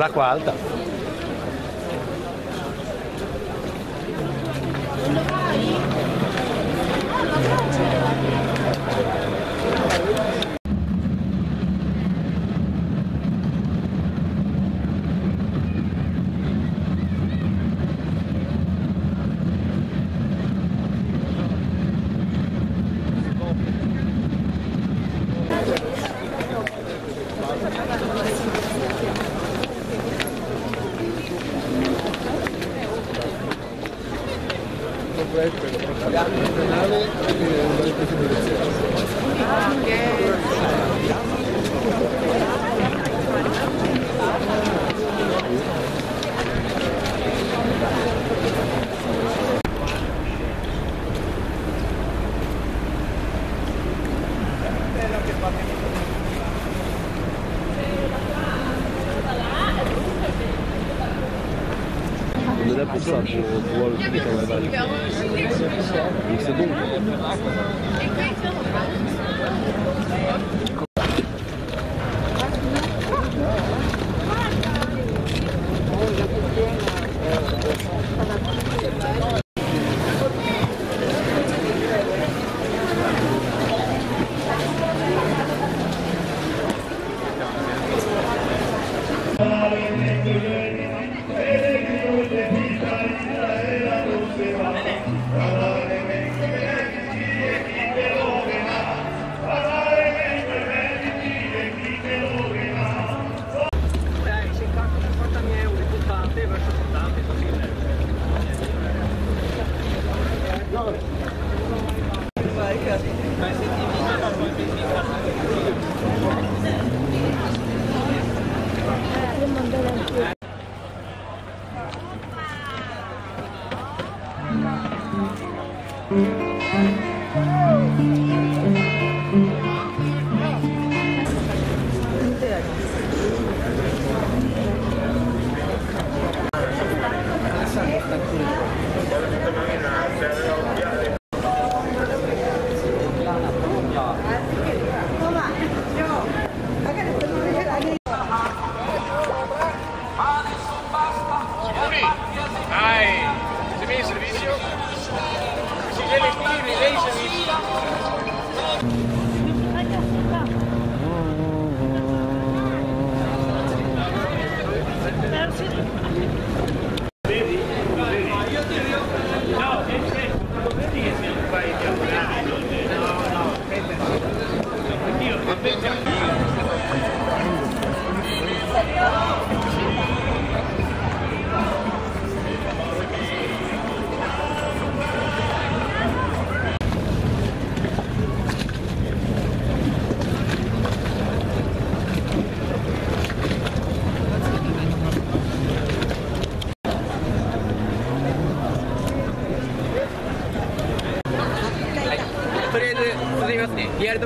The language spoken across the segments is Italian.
l'acqua alta.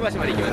vas amarillo.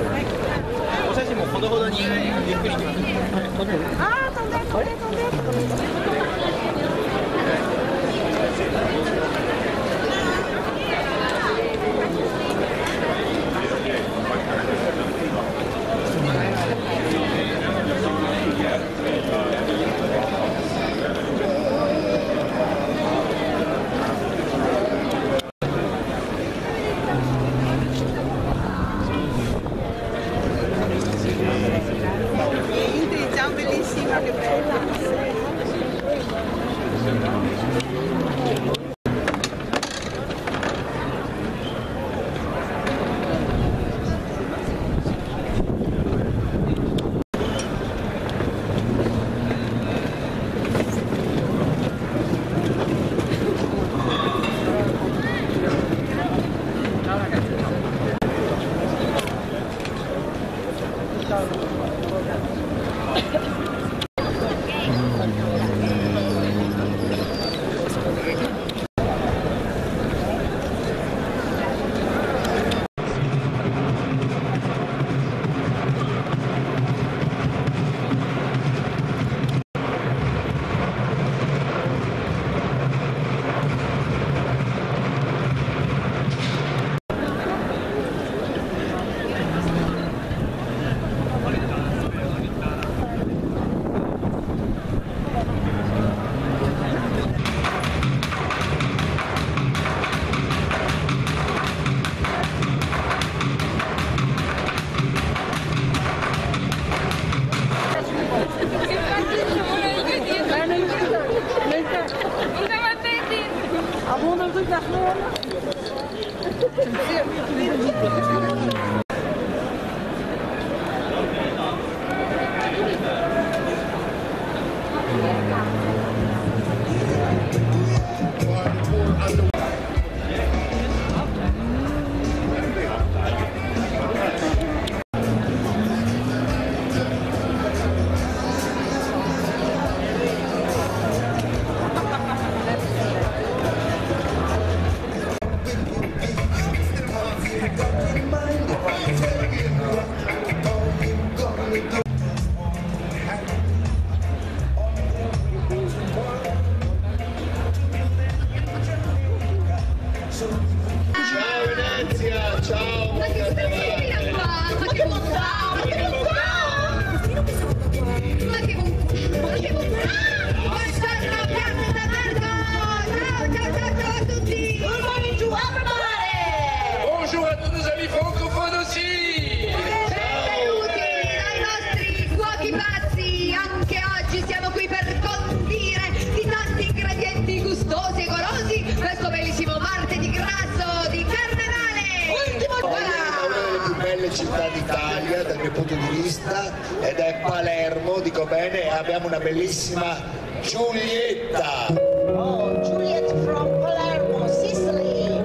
Punto di vista ed è Palermo, dico bene, e abbiamo una bellissima Giulietta. Oh, Juliet from Palermo, Sicily.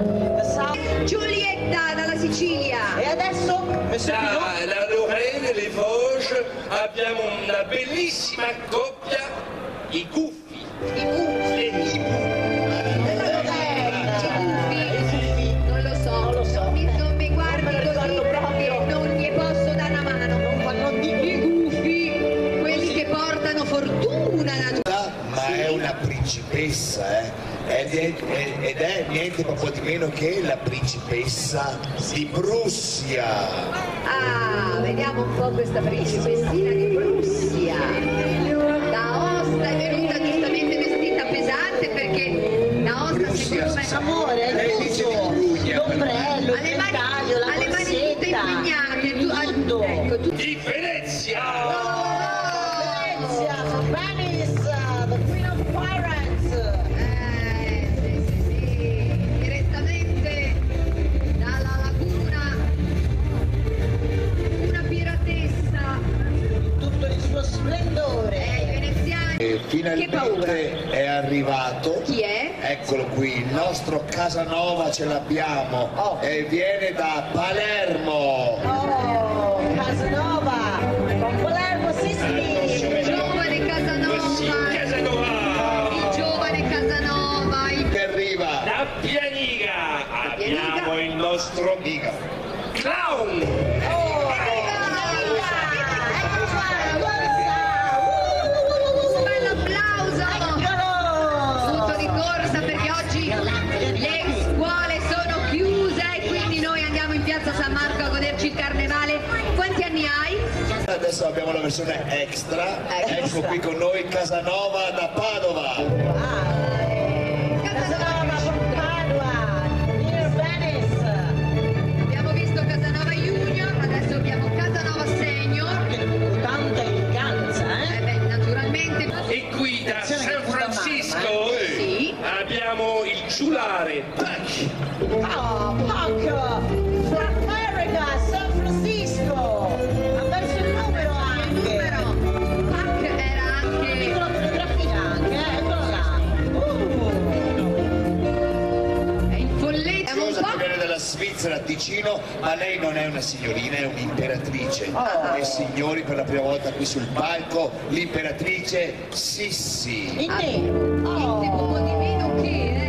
South. Giulietta dalla Sicilia! E adesso, Da Lorraine e le Vosges abbiamo una bellissima coppia, Ed è, è- ed è niente poco di meno che la principessa di Prussia. Ah, vediamo un po' questa principessina di Prussia. Da Osta è venuta giustamente vestita pesante perché da Osta Prussia, secondo me... Amore, è Lei finalmente è arrivato. Chi è? Eccolo qui, il nostro Casanova ce l'abbiamo Oh. e viene da Palermo. Oh, Casanova, from Palermo, Sicily. Il giovane Casanova, Casanova! il giovane Casanova, il Che arriva Da Pianiga Pianiga. abbiamo il nostro Mica. clown! Adesso abbiamo la versione extra. Extra. Ecco qui con noi Casanova da Padova. Casanova from Padua, near Venice. Abbiamo visto Casanova Junior, adesso abbiamo Casanova Senior. Con tanta eleganza, Eh eh? beh, naturalmente. E qui da San Francisco Sì. abbiamo il giulare. Tac! Oh, Svizzera Ticino, ma lei non è una signorina, è un'imperatrice. Oh. E signori, per la prima volta qui sul palco, l'imperatrice Sissi. In te! Oh! Un po' di meno che, eh.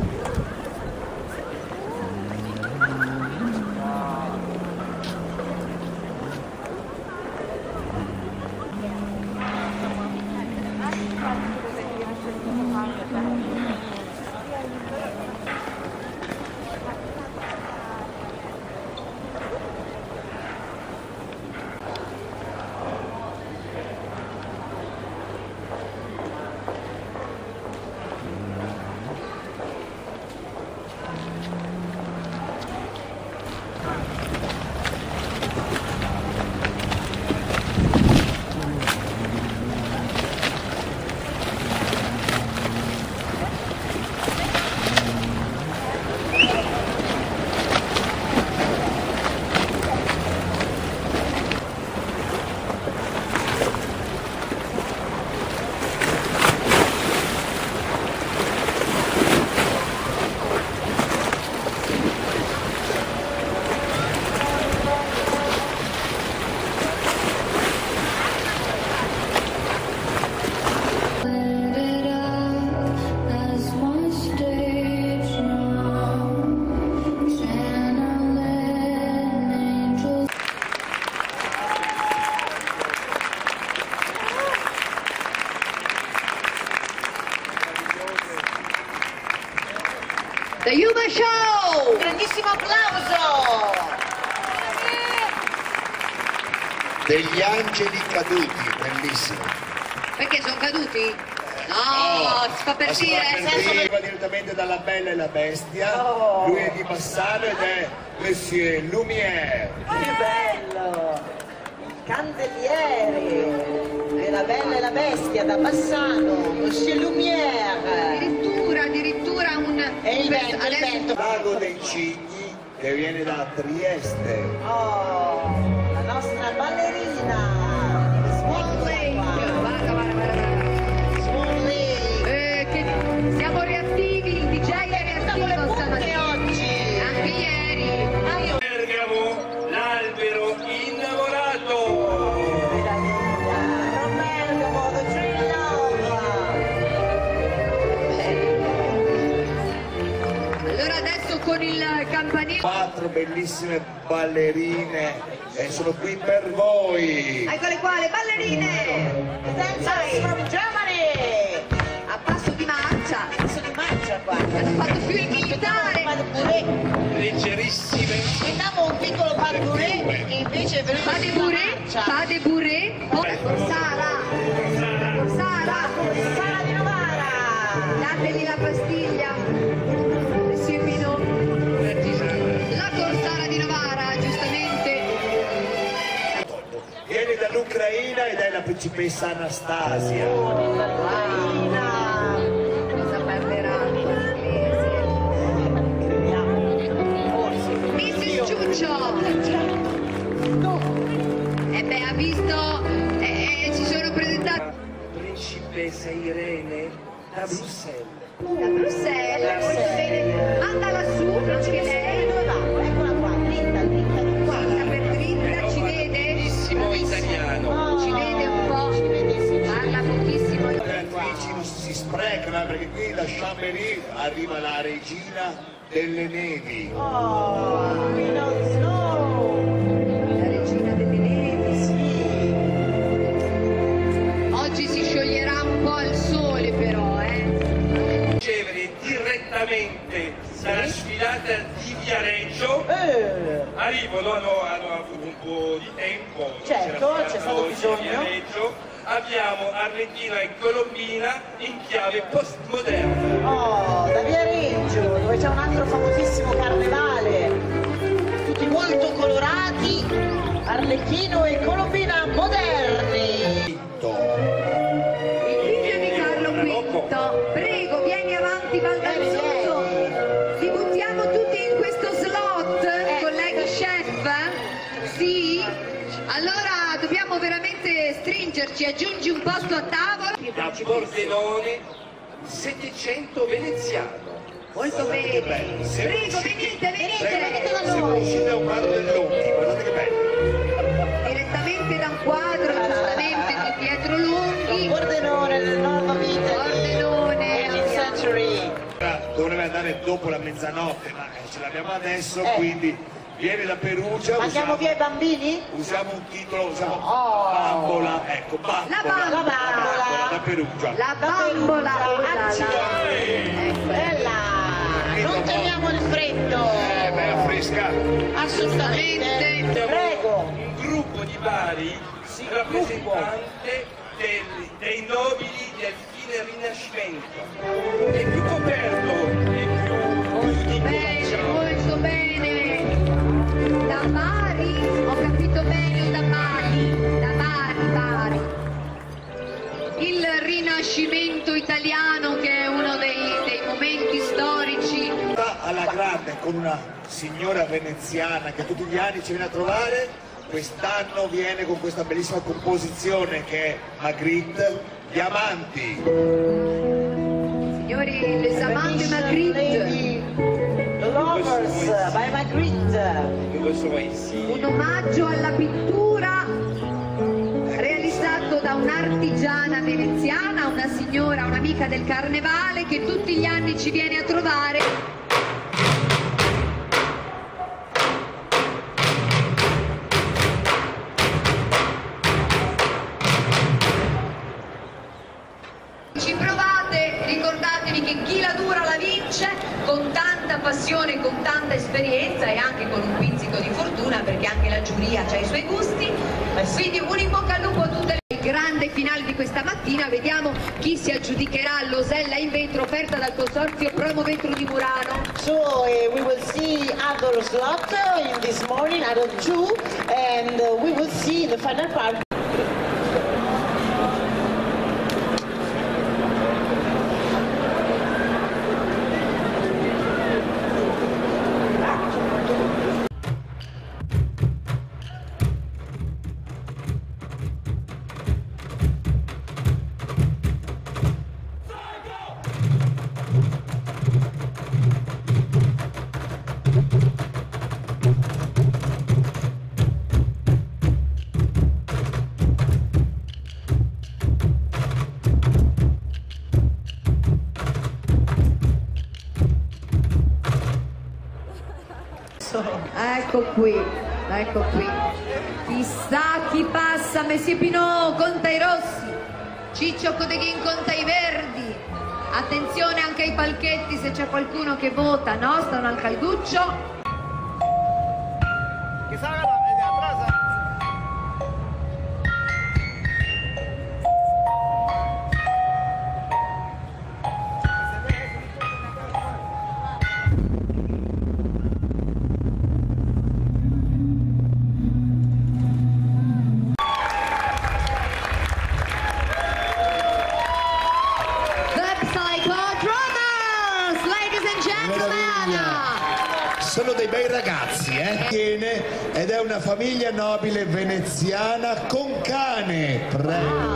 We- caduti? No, si fa per Ma si fa dire. per dire, arriva direttamente dalla Bella e la Bestia. Oh. Lui è di Bassano ed è Monsieur Lumière. Che bello! Il candeliere della Bella e la Bestia da Bassano, Monsieur Lumière. Addirittura, addirittura un... E il vento, il vento. Lago dei Cigni che viene da Trieste. Oh, la nostra ballerina. Lake. Guarda, guarda, guarda, guarda. Con il campanile... Quattro bellissime ballerine e sono qui per voi. Eccole qua, le ballerine! Dancers from Germany. A passo di marcia. Adesso di marcia qua. Hanno fatto più il militare. Leggerissime. Aspettavo un piccolo pas de bourrée e invece è venuto Pas de bourré, pas de bourré. Sara. Sara. Sara Viene dall'Ucraina ed è la principessa Anastasia. Ballerina. Cosa parlerà l'inglese? Forse. Mrs. Ciuccio. E beh, ha visto, eh, eh, ci sono presentati Principessa Irene da Bruxelles. da Bruxelles, bene. Manda lassù lei. Dove italiano. Oh, Ci vede un po'. Ci vede, Parla pochissimo. Le attrici non si sprecano eh, perché qui da Chambéry arriva la regina delle nevi. Oh, Snow. La regina delle nevi. Sì. Oggi si scioglierà un po' al sole però, eh. Ricevere direttamente dalla sfilata di Viareggio. Eh, Arrivano, hanno, hanno avuto un po' di tempo. Certo, c'è stato bisogno. Abbiamo Argentina e Colombina in chiave postmoderna. Oh, da Viareggio, dove c'è un altro famosissimo carnevale. Tutti molto colorati. Arlecchino e Colombina stringerci, aggiungi un posto a tavola. Da Pordenone Settecento veneziano. Molto Guardate bene. Prego, usciti- venite, venite. Prego, Siamo usciti da un quadro dell'Otti, guardate che bello. Direttamente da un quadro, giustamente di Pietro Lunghi. Pordenone del Nord of. Pordenone. 18th century. Dovrebbe andare dopo la mezzanotte, ma eh, ce l'abbiamo adesso, Eh. quindi viene da Perugia, Andiamo usiamo, via i bambini? usiamo un titolo, usiamo Oh. bambola, ecco, bambola, La bambola. bambola da Perugia. La bambola. Bella. Non teniamo il freddo. Eh, bella fresca. Assolutamente. Prego. Un gruppo di Bari rappresentante del- dei nobili del fine Rinascimento. È più coperto, è più, più Bene, diciamo. molto bene. Bari, ho capito bene, da Bari, da Bari, Bari. Il Rinascimento italiano che è uno dei, dei momenti storici alla grande con una signora veneziana che tutti gli anni ci viene a trovare, quest'anno viene con questa bellissima composizione che è Magritte, Diamanti. Signori, amantes Venetian Magritte, Lovers by Magritte. Un omaggio alla pittura realizzato da un'artigiana veneziana, una signora, un'amica del carnevale che tutti gli anni ci viene a trovare. Passione, con tanta esperienza e anche con un pizzico di fortuna perché anche la giuria ha i suoi gusti. Quindi un in bocca al lupo a tutte le grande finale di questa mattina, vediamo chi si aggiudicherà l'Osella in vetro offerta dal consorzio Promo Vetro di Murano. So uh, we will see other slot in this morning, other two, and uh, we will see the final part. Ecco qui, ecco qui. Chissà chi passa, Messie Pinot, conta i rossi, Ciccio Codeghin conta i verdi. Attenzione anche ai palchetti se c'è qualcuno che vota, no? Stanno al calduccio. Famiglia nobile veneziana con cane. Prego.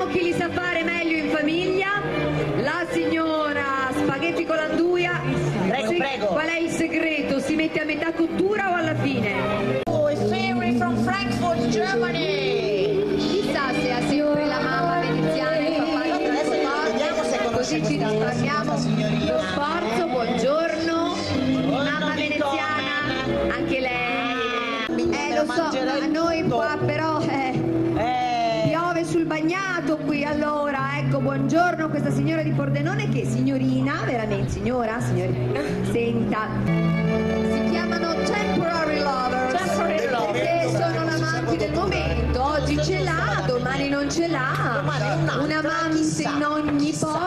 Sentiamo chi li sa fare meglio in famiglia. La signora Spaghetti con l'anduia. Prego, prego. Qual è il segreto? Si mette a metà cottura o alla fine? intorno questa signora di Pordenone che signorina, veramente signora, signorina, senta, si chiamano Temporary Lovers. Temporary Lovers. sono amanti del momento, oggi ce l'ha, domani non ce l'ha, un amante in ogni posto.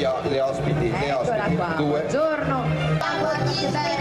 le ospiti, le ospiti. Due. Buongiorno.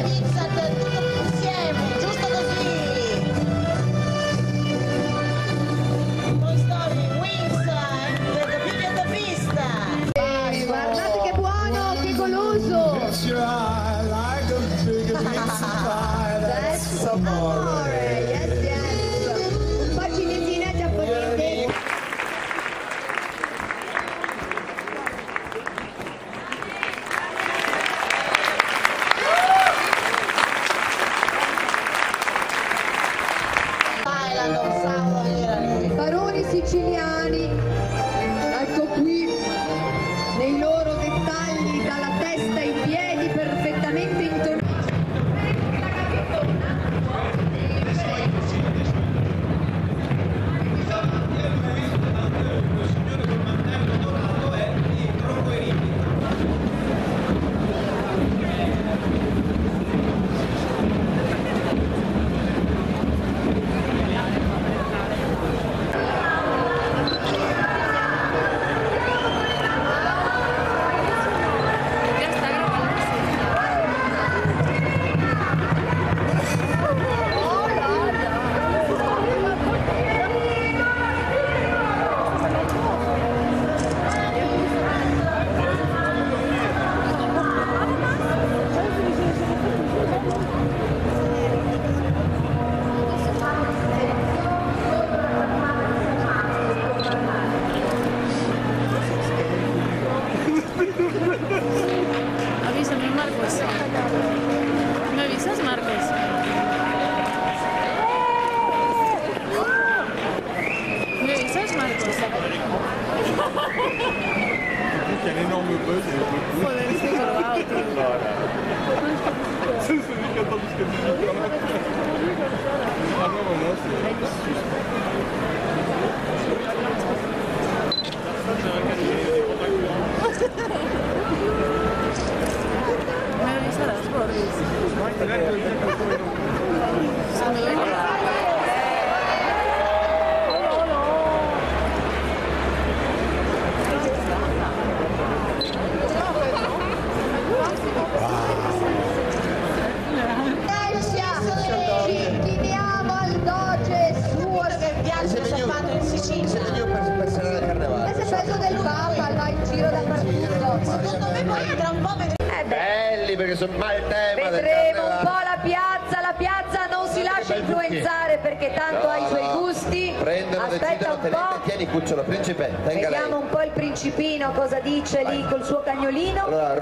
Tenete, po', tieni cucciolo, principe, tenga lei. vediamo un po' il principino cosa dice lì col suo cagnolino. Allora,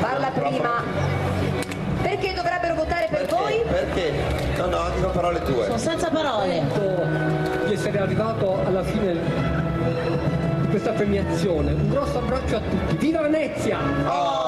Parla prima. Perché dovrebbero votare per voi? perché? No, no, dico parole tue. Sono senza parole. di essere arrivato alla fine questa premiazione. Un grosso abbraccio a tutti. Viva Venezia! Signori,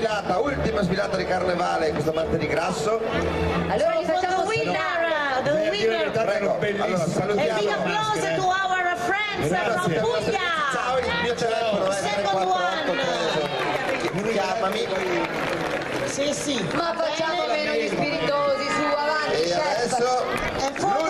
sfilata, ultima sfilata di carnevale, questo martedì grasso. Allora gli facciamo winner, the winner. Prego, allora A big salutiamo. applause to our friends from Puglia. Ciao, il mio telefono è Second one. 348 chiamami. Sì, sì. Ma facciamo meno gli spiritosi, su, avanti, E chef. adesso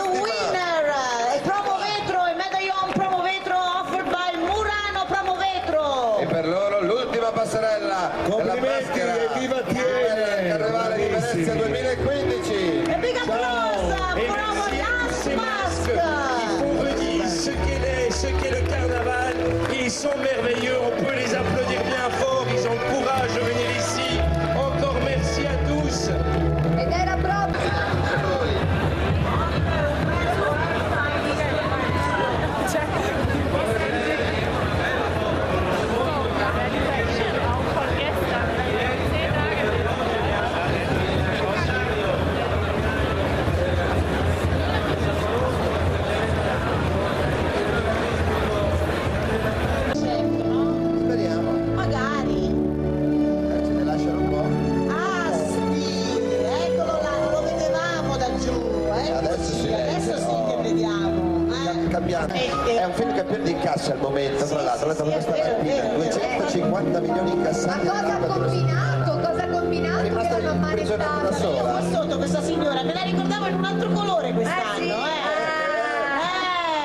incassi al momento, tra l'altro, è è vero, 250 milioni Ma incassati. cosa ha combinato? Cosa ha combinato che rimasta imprigionata da ammanettata? sola. Qua sotto questa signora, me la ricordavo in un altro colore quest'anno, Eh sì? eh.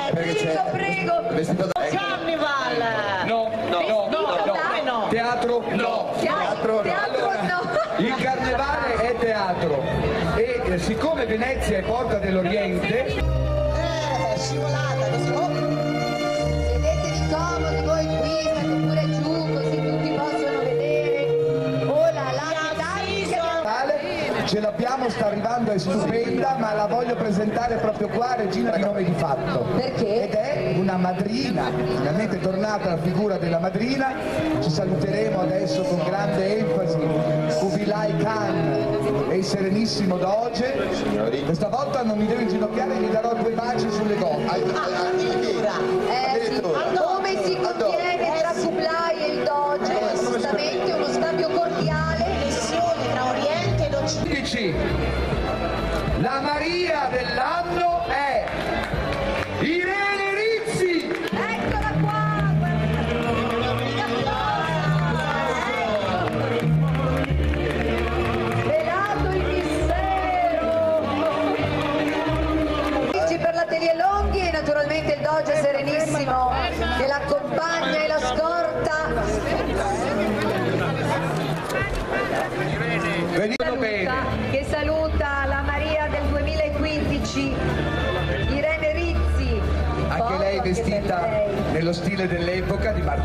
Eh, Perché Prego, prego. Vestito da... Carnival! No, no, no, No, no. come no? Teatro no. Teatro no. Teatro no. Il carnevale è teatro e eh, siccome Venezia è porta dell'Oriente l'abbiamo, sta arrivando, è stupenda, ma la voglio presentare proprio qua, regina di nome di fatto. Perché? Ed è una madrina, finalmente è tornata la figura della madrina, ci saluteremo adesso con grande enfasi, Kubilai Khan e il serenissimo Doge. Questa volta non mi devo inginocchiare, gli darò due baci sulle gomme. addirittura. Eh sì, come si contiene tra Kublai e il Doge? Giustamente uno 15. La Maria dell'anno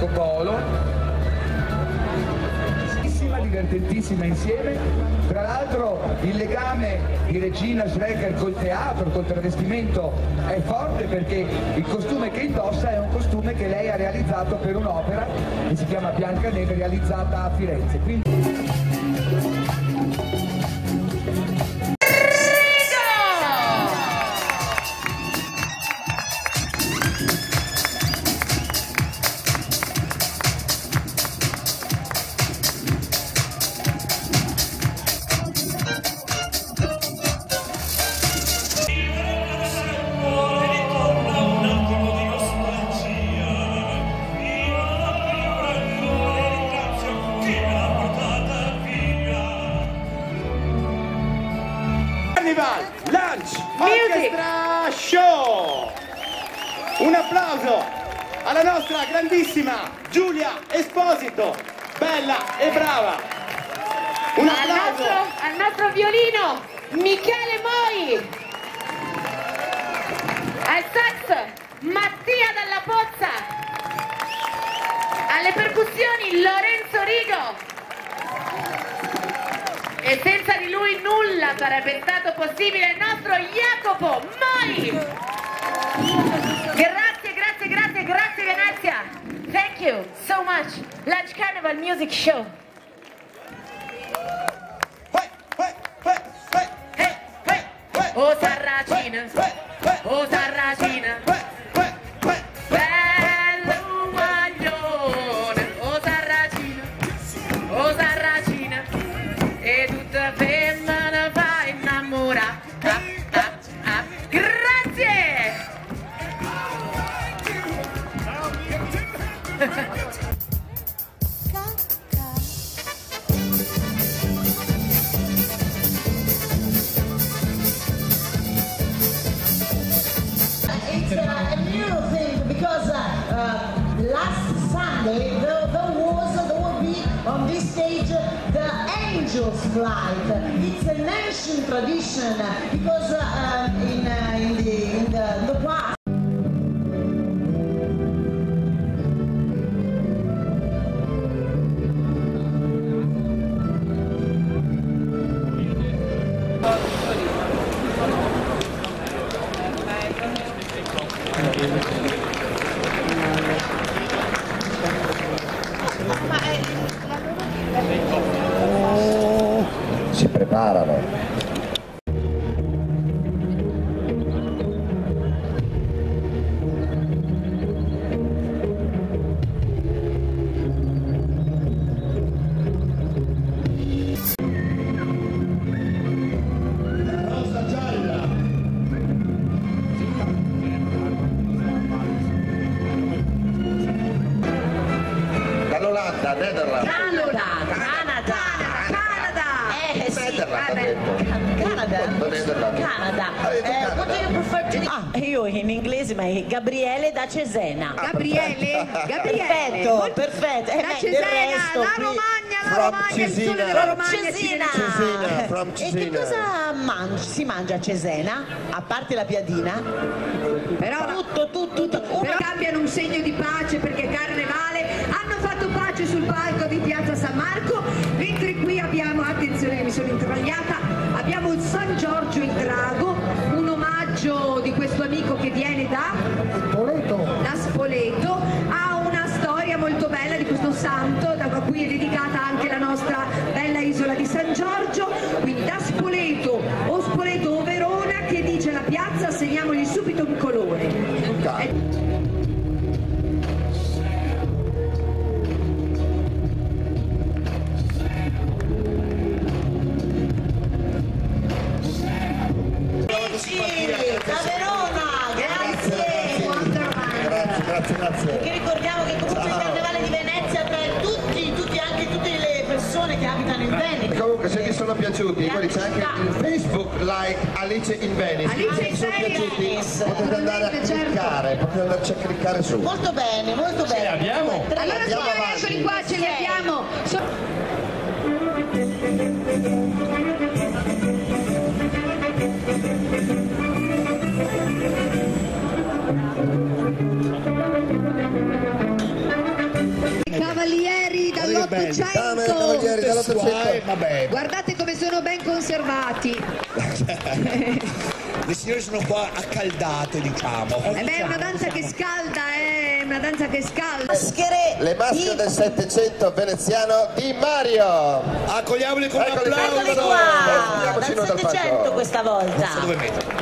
Marco Polo. Divertentissima insieme. Tra l'altro il legame di Regina Schrecker col teatro col travestimento è forte perché il costume che indossa è un costume che lei ha realizzato per un'opera che si chiama Bianca Biancaneve realizzata a Firenze. Quindi... da Cesena. Gabriele, Gabriele. Perfetto, perfetto. Eh, da Cesena, la Romagna, la Romagna, il sole della Romagna. Cesena. Cesena, Cesena. E che cosa man si mangia a Cesena? A parte la piadina? Però, tutto, tutto, tutto. Però cambiano un segno di pace perché Carnevale hanno fatto pace sul palco di Piazza San away. io sono qua accaldate, diciamo. Eh beh, è una danza che scalda, eh, è una danza che scalda. Maschere Le maschere di... del Settecento veneziano di Mario. Accogliamole con Eccoli, un applauso. Eccoli qua, dal Settecento questa volta. Non so dove metterlo.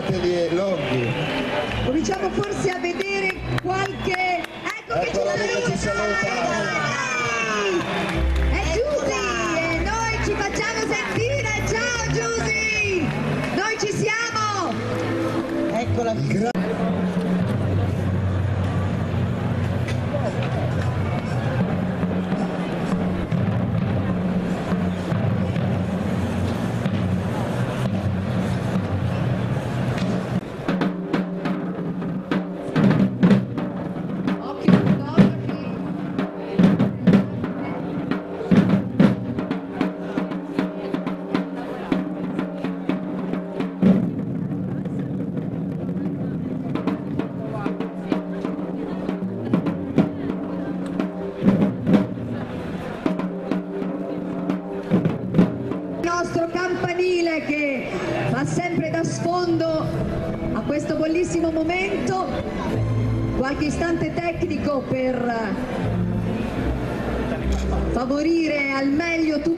Natalie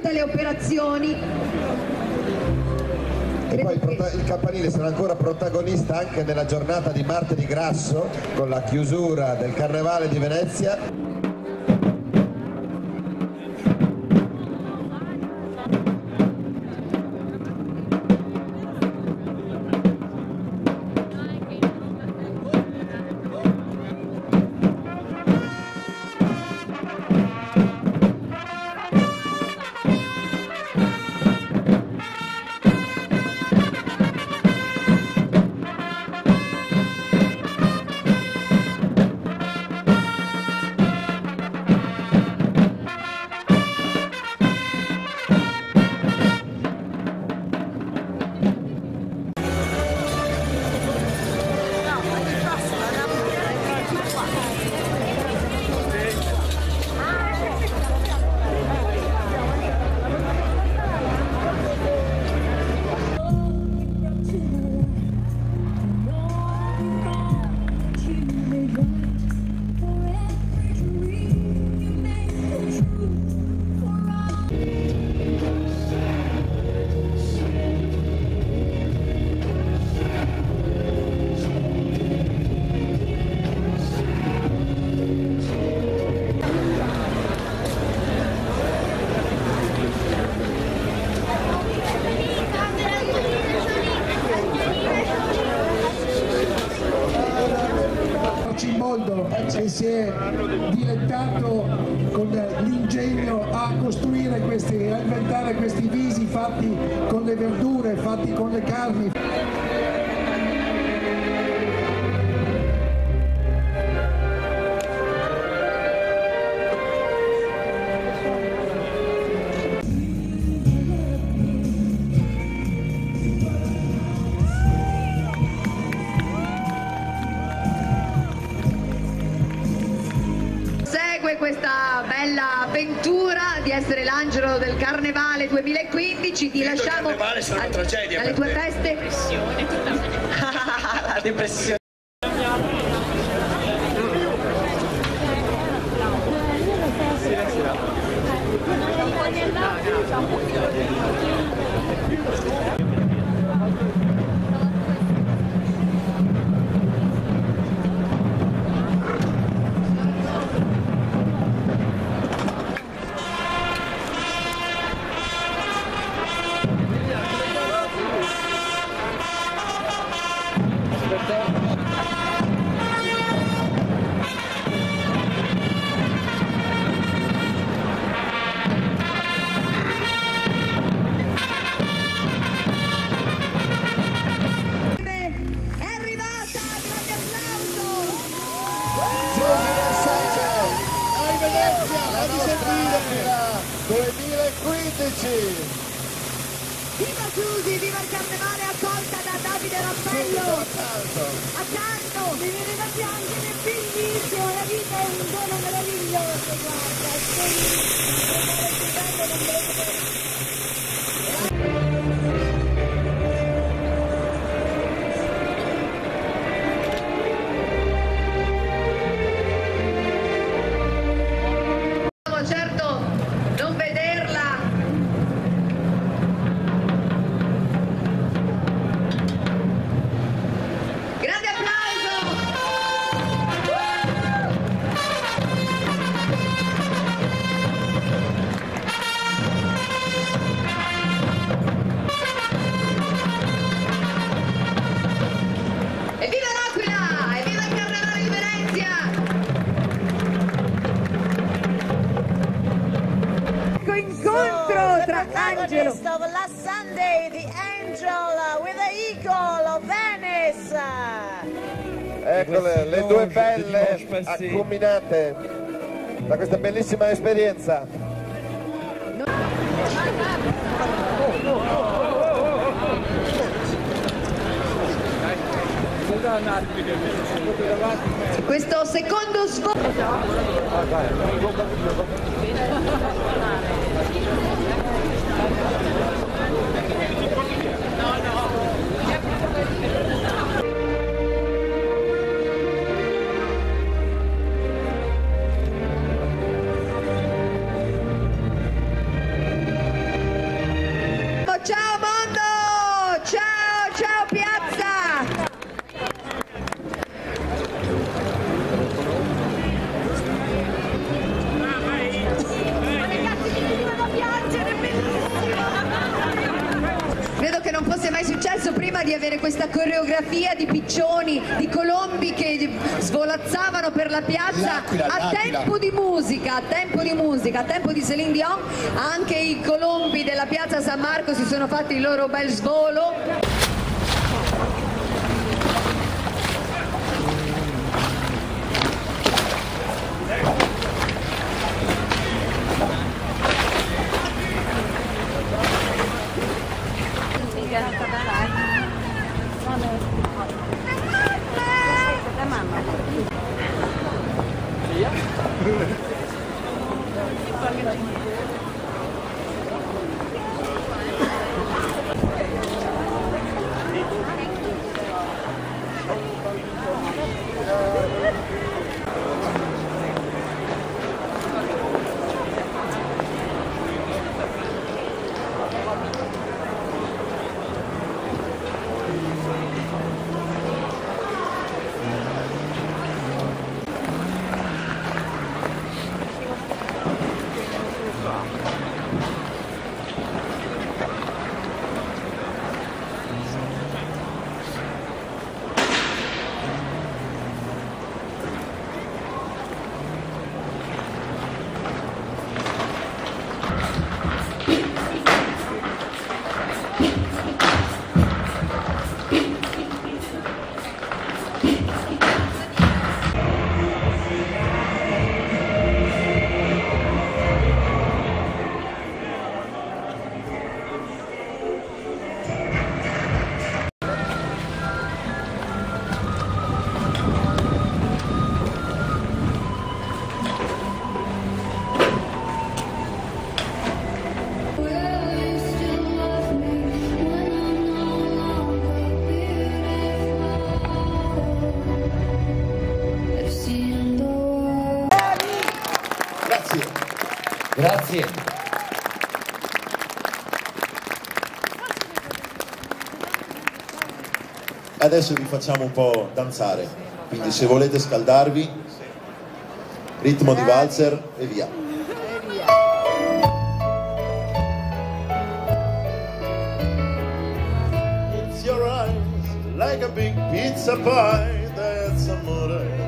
tutte le operazioni e poi il, campanile sarà ancora protagonista anche nella giornata di martedì grasso con la chiusura del Carnevale di Venezia. ci ti lasciamo... Vale sono a... due belle ah, combinate da questa bellissima esperienza. Questo secondo sforzo. avere questa coreografia di piccioni, di colombi che svolazzavano per la piazza. A tempo di musica, a tempo di musica, a tempo di Céline Dion, anche i colombi della piazza San Marco si sono fatti il loro bel svolo. Adesso vi facciamo un po' danzare, quindi se volete scaldarvi, ritmo di valzer e via. It's your eyes like a big pizza pie, that's amore.